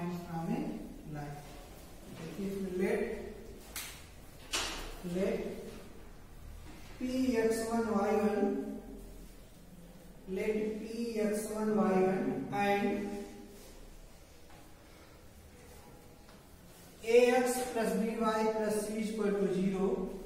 find from a line. Okay, if let let p x1 y1 let p x1 y1 and ax plus by plus c is equal to zero.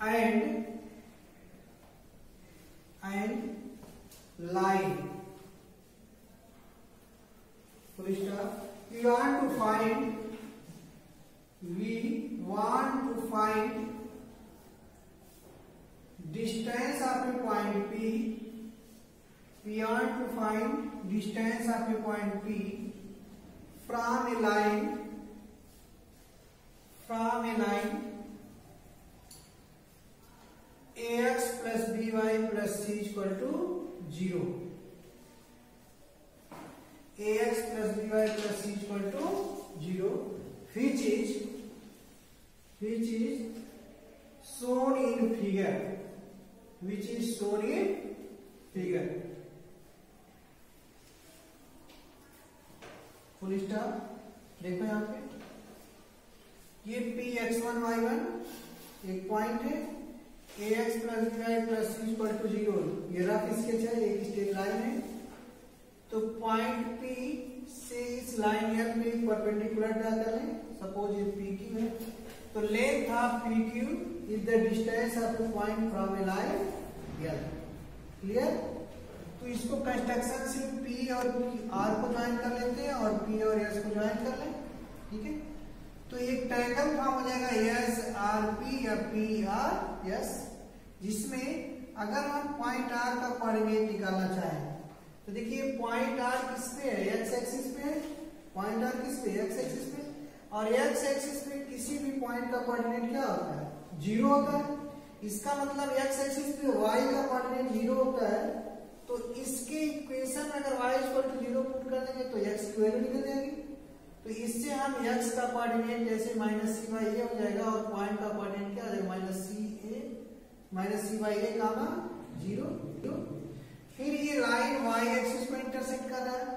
And and line stop we want to find we want to find distance of a point P we want to find distance of a point P from a line from a line x plus b y plus c equal to zero x plus b y plus c equal to zero which is which is shown in figure which is shown in figure full star देखो यहाँ पे। ये P x one y one एक point है। A x plus b y plus c equal to zero ये rough sketch है एक straight line है। तो पॉइंट पी से इस लाइन एल में परपेंडिकुलर ड्रा कर लें सपोज़ ये पी क्यू है। तो length of P Q is the distance of point from a line L clear तो इसको कंस्ट्रक्शन से पी और आर को ज्वाइन कर लेते हैं और पी और एस को ज्वाइन कर लें। ठीक है? तो एक ट्रायंगल फॉर्म हो जाएगा एस आर पी या पी आर एस जिसमें अगर हम पॉइंट आर का कोऑर्डिनेट निकालना चाहें तो देखिए पॉइंट आर किस पे है? एक्स एक्सिस पे है? पॉइंट आर किस पे? एक्स एक्सिस पे और एक्स एक्सिस पे किसी भी पॉइंट का कोऑर्डिनेट क्या होता है? ज़ीरो होता है। इसका मतलब एक्स एक्सिस पे वाई का कोऑर्डिनेट ज़ीरो होता है। तो इसके इक्वेशन अगर y equal to zero put कर देंगे तो x की वैल्यू निकल जाएगी। तो इससे हम एक्स का कोऑर्डिनेट जैसे माइनस सी बाई ए हो जाएगा और पॉइंट का कोऑर्डिनेट क्या हो minus c minus c by a comma zero फिर ये लाइन y एक्सिस को इंटरसेक्ट कर रहा है।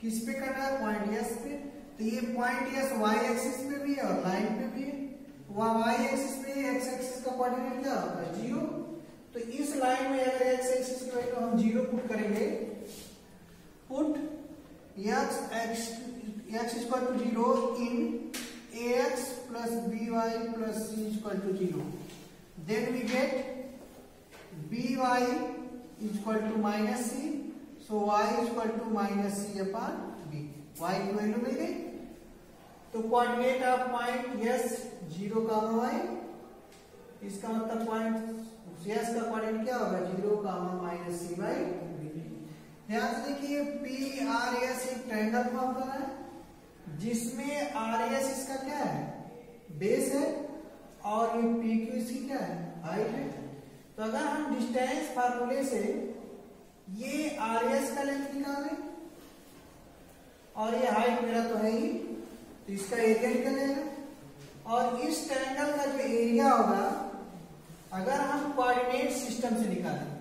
किस पे कर रहा है? पॉइंट s पे। तो ये पॉइंट s y एक्सिस पे भी है और लाइन पे भी है। y एक्सिस पे x एक्सिस का कोऑर्डिनेट क्या होता है? ज़ीरो। तो इस लाइन में अगर x एक्सिस की वैल्यू हम ज़ीरो पुट करेंगे put x x x equal to zero in ax plus by plus c equal to zero. Then we get by equal to minus c. So y equal to minus c upon b. Y की value मिल गई तो coordinate of point s zero का y. इसका मतलब point S का coordinate क्या होगा? Zero comma minus c by ध्यान से देखिए पी आर एस एक ट्रायंगल फॉर्म कर रहा है, जिसमें आर एस इसका क्या है? बेस है। और ये पी क्यू इसकी क्या है? हाइट है। तो अगर हम डिस्टेंस फार्मूले से ये आर एस का लेंथ निकालें, और ये हाइट मेरा तो है ही तो इसका एरिया निकलेगा और इस ट्रायंगल का जो एरिया होगा, अगर हम कोऑर्डिनेट सिस्टम से निकालें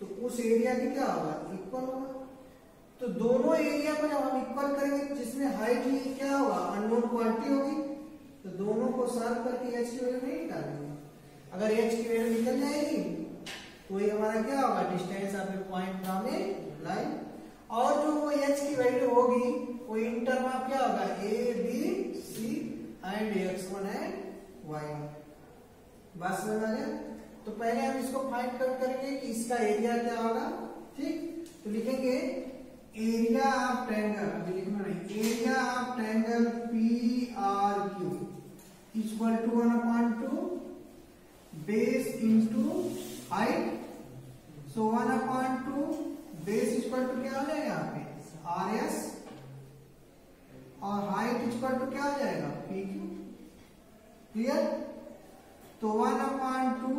तो उस एरिया की क्या होगा? इक्वल होगा। तो दोनों एरिया को जब हम इक्वल करेंगे, जिसमें हाइट क्या होगा? अननोन क्वांटिटी होगी। तो दोनों को सॉल्व करके एच की वैल्यू नहीं निकालेंगे। अगर एच की वैल्यू निकल जाएगी तो ये हमारा क्या होगा? Distance of a point from a line और जो वो एच की वैल्यू होगी, वो इन टर्म ऑफ़ क्या होगा? A b c and x one and y बात समझ आ गया तो पहले हम इसको फाइंड आउट करेंगे कि इसका एरिया क्या होगा। ठीक? तो लिखेंगे एरिया ऑफ़ ट्रायंगल लिखना नहीं। Area of triangle P R Q equal to one upon two base into height so one upon two base equal to क्या हो जाएगा यहाँ पे? आर एस और हाइट इक्वल टू क्या हो जाएगा? पी क्यू क्लियर तो one upon two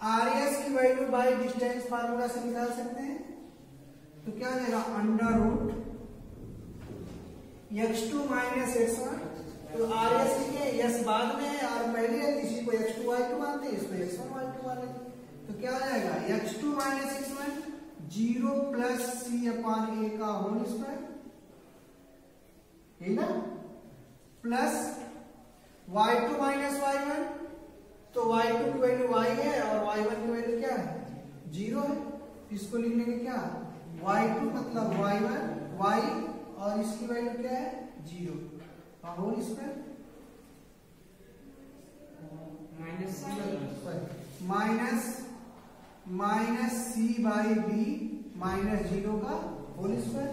R S की वैल्यू बाई डिस्टेंस फार्मूला से निकाल सकते हैं। तो क्या हो जाएगा? Under root x two minus x one तो आर एस एस बाद में और पहले इसी को एक्स टू वाई टू मानते हैं, इसको एक्स वन वाई टू मान लेते तो क्या हो जाएगा x two minus x one zero plus c upon a का होल स्क्वायर है ना? Plus y two minus y one तो वाई टू की वैल्यू वाई है और वाई वन की वैल्यू क्या है? ज़ीरो है। इसको लिख लेंगे क्या? वाई टू मतलब वाई वन वाई और इसकी वैल्यू क्या है? Zero whole square minus minus minus c by b minus zero का होल स्क्वायर।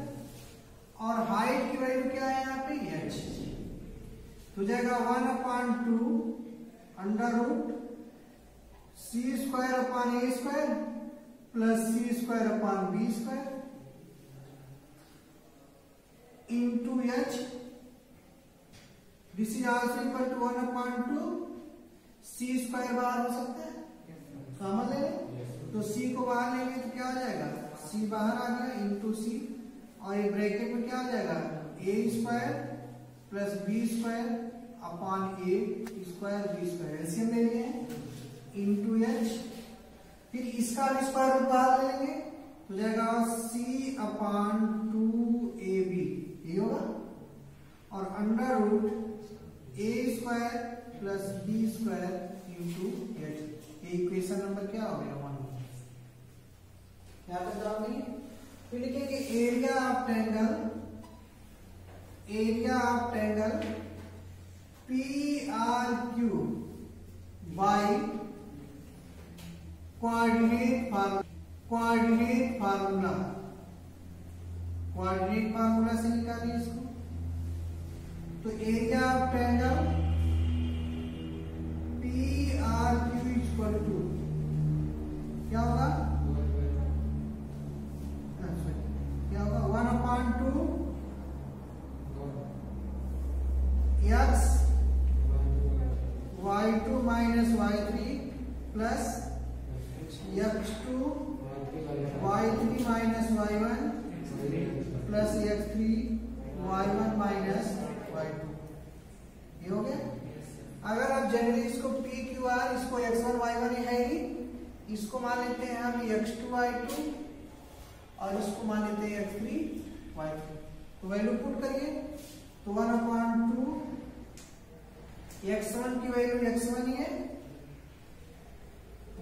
और हाइट की वैल्यू क्या है यहाँ पे? एच। तो जाएगा one upon two under root c square upon a square plus c square upon b square. Into h. This is also equal to one upon two c square बाहर हो सकता है? समझ ले तो सी को बाहर लेंगे तो क्या हो जाएगा? सी बाहर आ गया इंटू सी और ये ब्रैकेट में क्या हो जाएगा? A square plus b square upon a square b square LCM ले लिए इंटू एच फिर इसका स्क्वायर रूट बाहर लेंगे तो जाएगा c upon two a b ये होगा? और under root a square plus b square into h ये इक्वेशन नंबर क्या हो गया वन तक जवाब फिर लिखेंगे area of triangle area of triangle P R Q by coordinate formula coordinate formula coordinate formula से निकालिए इसको। तो area of triangle P R Q is equal to क्या होगा क्या होगा? One upon two x y two minus y three plus x two y three minus y one plus x three y one minus y two ये हो गया अगर आप generally इसको पी क्यू आर इसको एक्स वन वाई वन है ही, इसको मान लेते हैं हम एक्स टू वाई टू और इसको मान लेते हैं एक्स थ्री वाई थ्री तो वैल्यू पुट करिए तो one upon two x one की वैल्यू एक्स वन ही है।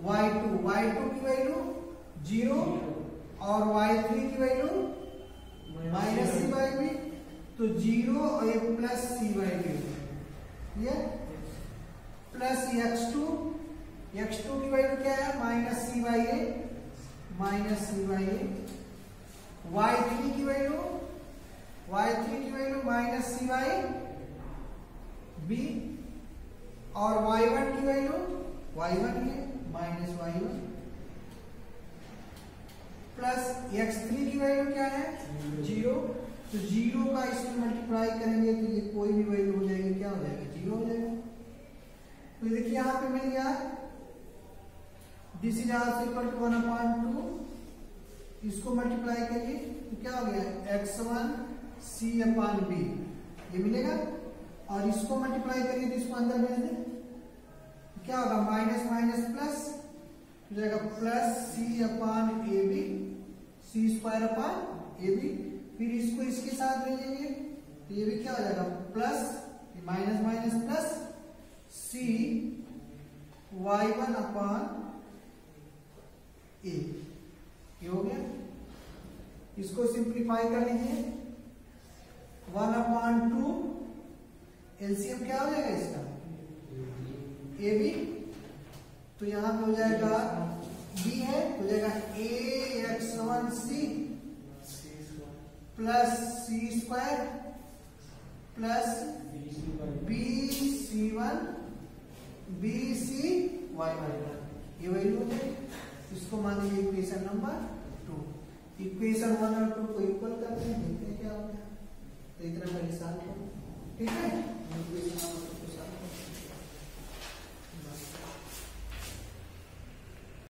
वाई टू वाई टू की वैल्यू ज़ीरो और वाई थ्री की value minus c y b तो ज़ीरो और एक plus c y b clear plus x two x two की वैल्यू क्या है? Minus c y a minus c y a y three की value Y three की value minus c y b और y one की value y one है minus y one plus x three की value क्या है? ज़ीरो तो zero का इसमें मल्टीप्लाई करेंगे तो ये कोई भी वैल्यू हो जाएगी, क्या हो जाएगा? ज़ीरो हो जाएगा। तो देखिए यहाँ पे मिल गया this is also equal to one upon two इसको मल्टीप्लाई करिए तो क्या हो गया? X one c upon b ये मिलेगा? और इसको मल्टीप्लाई करिए तो इसको अंदर भेज दें। तो क्या होगा? माइनस माइनस प्लस जाएगा plus c upon a b c square upon a b फिर इसको इसके साथ भेजेंगे। तो ये भी क्या हो जाएगा? Plus minus minus plus c y one upon a हो गया। इसको सिंप्लीफाई कर लीजिए। वन अपॉन टू एलसीएम क्या हो जाएगा इसका? ए बी तो यहाँ पे हो जाएगा बी है, हो जाएगा a x one c plus c square plus b c one b c y one ये वैल्यू है। इसको मान लीजिए equation number two equation one और टू को इक्वल करते हैं, देखते हैं क्या होता है। तो इतना परेशान ठीक है?